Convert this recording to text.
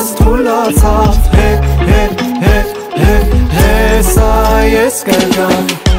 Ես թուլացավ, հե, հե, հե, հե, հե, սա ես կգամ